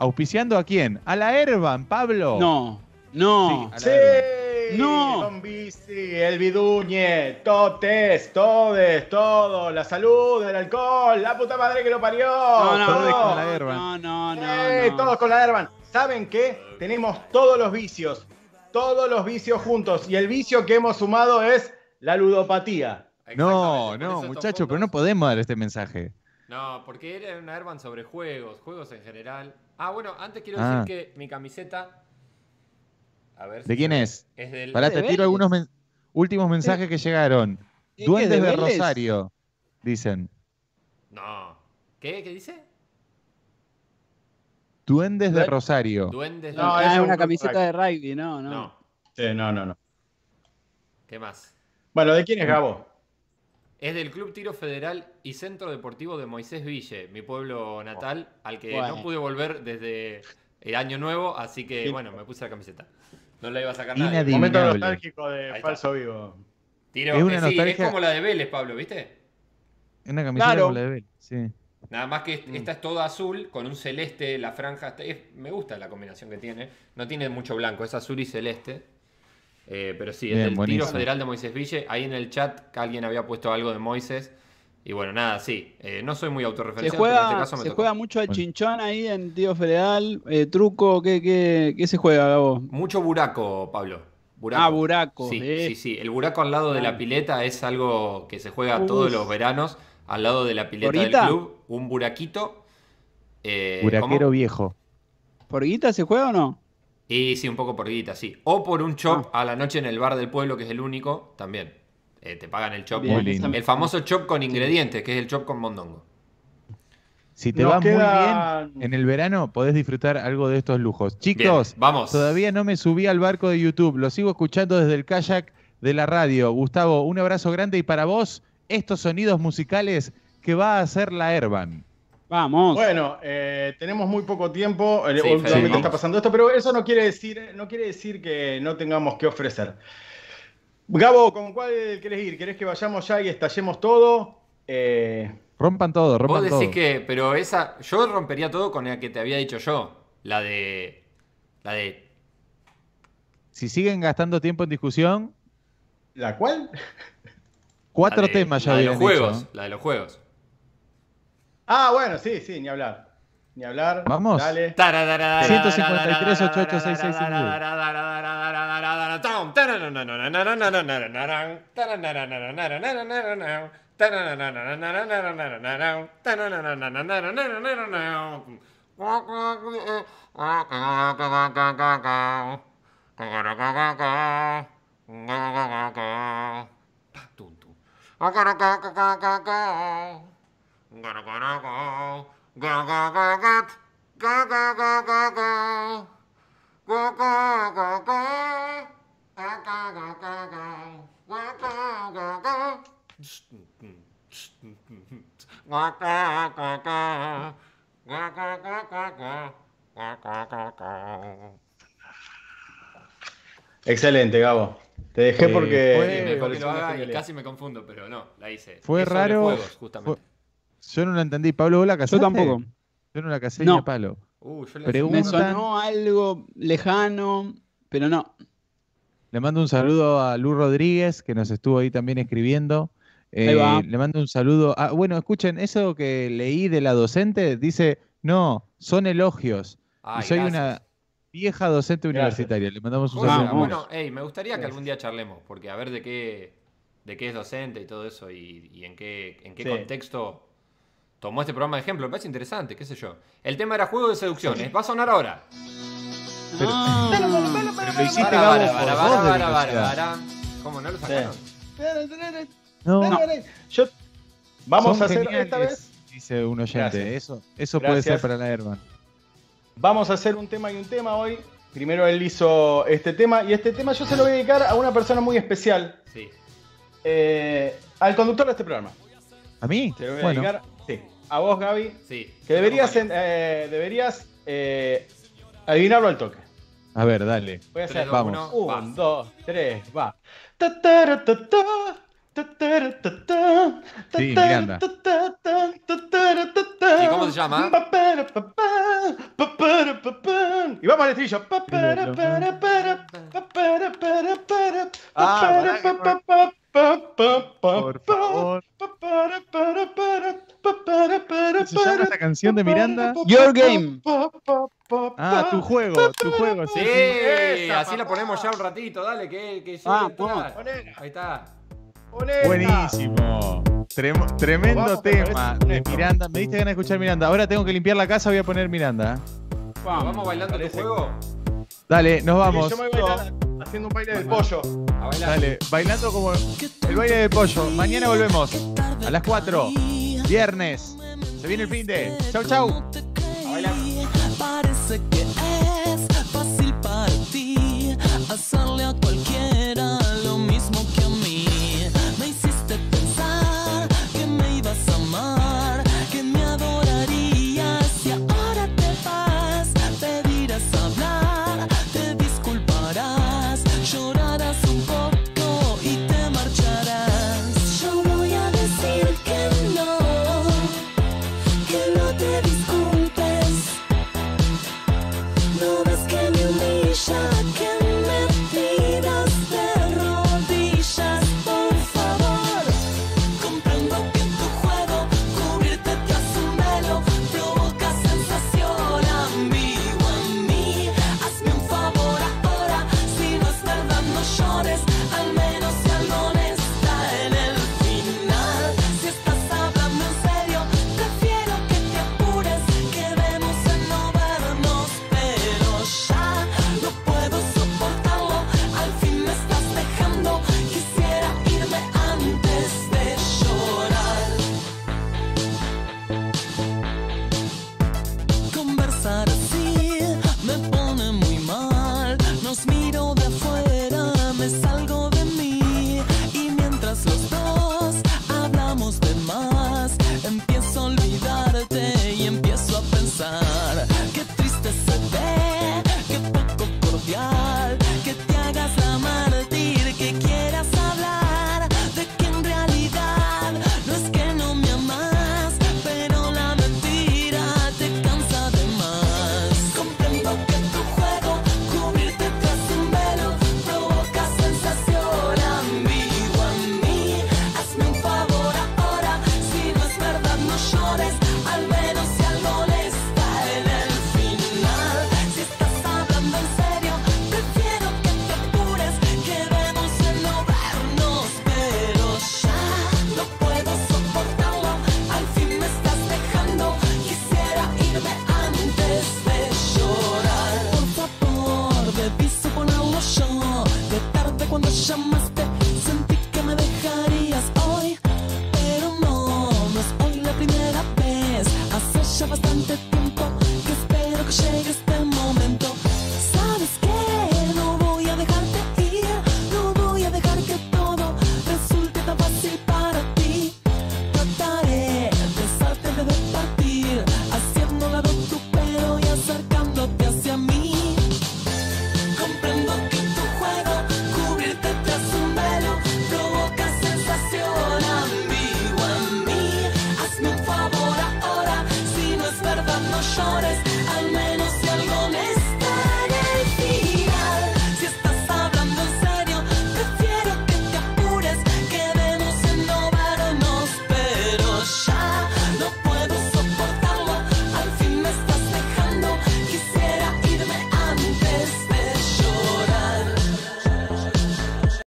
¿Auspiciando a quién? ¿A la Herban, Pablo? No, no. Sí, Sí, No. Don Bici, el Viduñe, Totes, Todes, todo, la salud, el alcohol, la puta madre que lo parió. No, no, todos todo. con la Herban. no, no, no, Eh, no. Todos con la Herban. ¿Saben qué? Tenemos todos los vicios, todos los vicios juntos. Y el vicio que hemos sumado es la ludopatía. No, no, eso muchacho, estos pero no podemos dar este mensaje. No, porque era una Herban sobre juegos, juegos en general. Ah, bueno, antes quiero Ah. decir que mi camiseta. A ver. ¿De si quién es? Es del. Pará, de te tiro algunos men- últimos mensajes que llegaron. ¿Es que Duendes de de? Rosario, dicen. No. ¿Qué? ¿Qué dice? Duendes de Rosario. Duendes No, Ah, eso es una un camiseta de rugby, no, no. No. Sí, no, no, no. ¿Qué más? Bueno, ¿de quién es Gabo? Es del Club Tiro Federal y Centro Deportivo de Moisés Ville, mi pueblo natal, al que Bueno. no pude volver desde el año nuevo, así que Sí. bueno, me puse la camiseta. No la iba a sacar nadie. Inadivinable. Momento nostálgico de Ahí está. Falso Vivo. Tiro, Es una eh, sí, es como la de Vélez, Pablo, ¿viste? Una camiseta Claro. con la de Bel, sí. Nada más que Mm. esta es toda azul, con un celeste, la franja. es- me gusta la combinación que tiene. No tiene mucho blanco, es azul y celeste. Eh, pero sí, es Bien, buenísimo. Tiro Federal de Moisés Ville. Ahí en el chat alguien había puesto algo de Moisés. Y bueno, nada, sí. eh, no soy muy Se autorreferencial, juega, pero en este caso me se tocó. juega mucho al chinchón ahí en Tío Federal. eh, truco, ¿qué, qué, qué se juega, Gabo? Mucho buraco, Pablo. Buraco. Ah, buraco. Sí, eh. sí, sí. El buraco al lado de la pileta es algo que se juega Uf. todos los veranos. Al lado de la pileta del club, un buraquito. eh, Buraquero ¿cómo? viejo. ¿Por guita se juega o no? Y sí, un poco por guita, sí. O por un chop a la noche en el bar del pueblo, que es el único, también. Eh, te pagan el chop. Bien, Muy lindo. esa- El famoso chop con ingredientes, que es el chop con mondongo. Si te Nos va quedan- muy bien, en el verano podés disfrutar algo de estos lujos. Bien, Chicos, vamos. todavía no me subí al barco de YouTube. Lo sigo escuchando desde el kayak de la radio. Gustavo, un abrazo grande y para vos, estos sonidos musicales que va a hacer la Herban. Vamos. Bueno, eh, tenemos muy poco tiempo. eh, Sí, últimamente está pasando esto, pero eso no quiere decir, no quiere decir que no tengamos que ofrecer. Gabo, ¿con cuál querés ir? ¿Querés que vayamos ya y estallemos todo? Eh, Rompan todo, Vos rompan decís todo. que, pero esa, yo rompería todo con la que te había dicho yo. La de, la de, Si siguen gastando tiempo en discusión, ¿La cuál? cuatro la de- temas ya la de los juegos, dicho. la de los juegos. Ah, bueno, sí, sí, ni hablar. Ni hablar. Vamos. Dale. 153, 88, Excelente, Gabo. Te dejé Eh, porque. fue- me mejor que pareció lo haga y casi me confundo, pero no, la hice. Fue Es sobre raro. juegos, justamente. Yo no lo entendí. Pablo, ¿vos la Yo casaste? tampoco. Yo no la casé No. ni a palo. Uh, yo la Me sonó algo lejano, pero no. Le mando un saludo a Lu Rodríguez, que nos estuvo ahí también escribiendo. Ahí va. Eh, le mando un saludo. Ah, bueno, escuchen, eso que leí de la docente dice, no, son elogios. Ay, y soy gracias. una vieja docente Gracias. universitaria. Le mandamos un Bueno, saludo. Bueno, ey, me gustaría que algún día charlemos, porque a ver de qué, de qué es docente y todo eso, y, y en qué, en qué Sí. contexto tomó este programa de ejemplo. Me parece interesante, qué sé yo. El tema era juego de seducciones. Va a sonar ahora. Pero- Ah. Lo hiciste. ¿Cómo no lo sacaron? No, Yo, vamos son a hacer geniales, esta vez. Dice un oyente. Gracias. Eso, eso puede ser para la Herman. Vamos a hacer un tema y un tema hoy. Primero él hizo este tema y este tema yo se lo voy a dedicar a una persona muy especial, Sí. eh, al conductor de este programa. ¿A mí? Se lo voy a Bueno, dedicar, sí, a vos Gaby, Sí. que deberías, eh, deberías eh, adivinarlo al toque. a ver, dale. Voy a Tres, hacer dos, Vamos. uno, va. un, dos, tres, va. Sí, Miranda. ¿Y cómo se llama? Y vamos al estribillo. Ah, Por favor. ¿Cómo se llama esta canción de Miranda? Your Game. Ah, tu juego, tu juego, sí. Sí, Esa, así la papá. ponemos ya un ratito, dale, que, que Ah. Ahí está. Ponela. Buenísimo. Trem- tremendo Vamos, tema de. Miranda. Me diste ganas de escuchar Miranda. Ahora tengo que limpiar la casa, voy a poner Miranda. ¿Vamos bailando tu Parece- juego? Dale, nos vamos. Yo me voy a bailar haciendo un baile del pollo. A bailar. Dale, bailando como el baile del pollo. Mañana volvemos a las 4. Viernes. Se viene el fin de. Chau, chau. Parece que es fácil para ti hacerle a cualquiera shoulders.